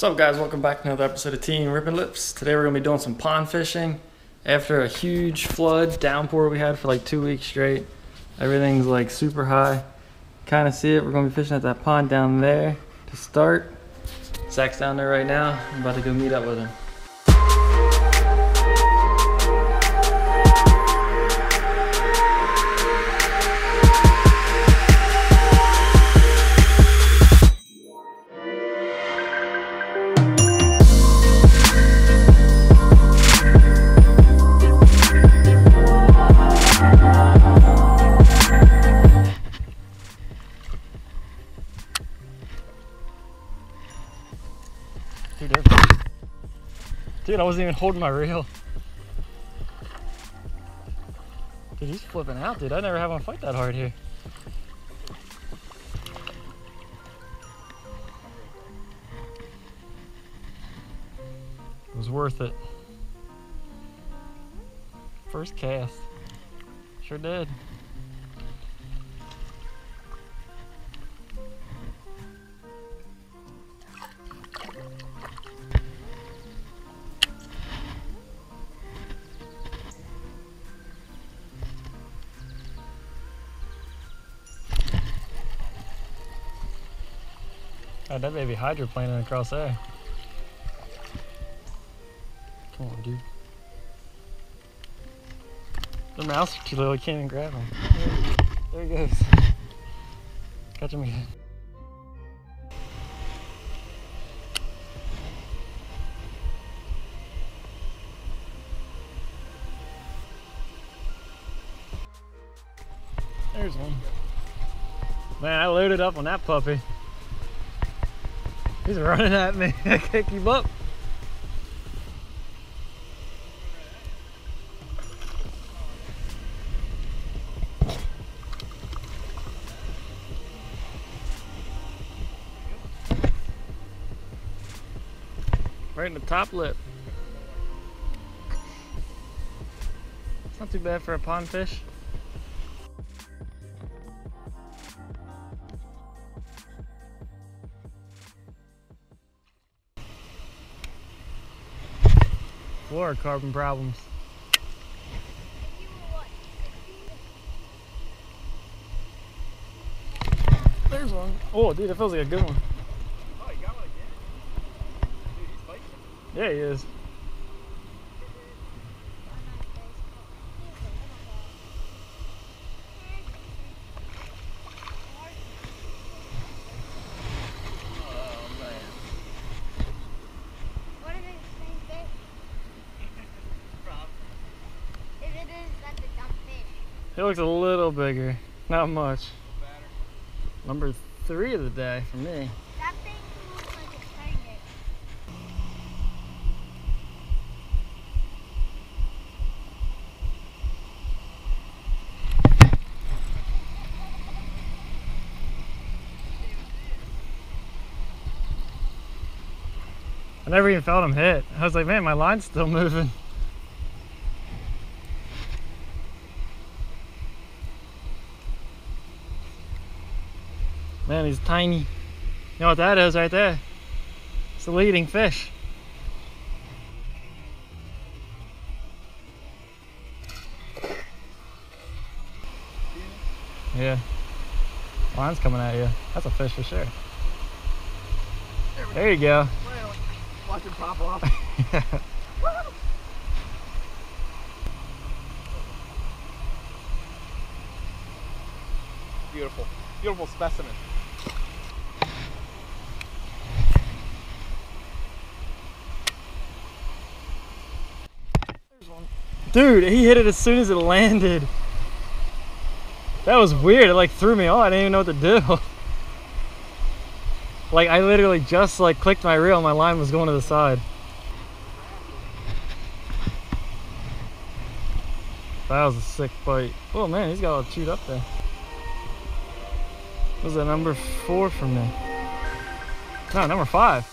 What's up guys, welcome back to another episode of Team Rip N Lips. Today we're to be doing some pond fishing. After a huge flood downpour we had for like two weeks straight, everything's like super high. Kind of see it, we're to be fishing at that pond down there to start. Zach's down there right now, I'm about to go meet up with him. Dude, I wasn't even holding my reel. Dude, he's flipping out, dude. I never have one fight that hard here. It was worth it. First cast. Sure did. Oh, that baby hydroplaning across there. Come on, dude. The mouse too little, can't even grab him. There he goes. Catch him again. There's one. Man, I loaded up on that puppy. He's running at me. I can't keep up. Right in the top lip. It's not too bad for a pond fish. Fluorocarbon problems. There's one. Oh, dude, that feels like a good one. Oh, you got one again? Dude, he's fighting. Yeah, he is. Oh, man. What is it, same fish? If it is, that's a dumb fish. He looks a little bigger. Not much. Number three of the day for me. That thing looks like. I never even felt him hit. I was like, man, my line's still moving. Man, he's tiny. You know what that is right there? It's the leading fish. Yeah. Line's coming at you. That's a fish for sure. There you go. Well, watch him pop off. Beautiful. Beautiful specimen. Dude, he hit it as soon as it landed. That was weird. It like threw me off. I didn't even know what to do. Like I literally just like clicked my reel my line was going to the side. That was a sick bite. Oh man, he's got all chewed up there. Was that number four for me? No, number five.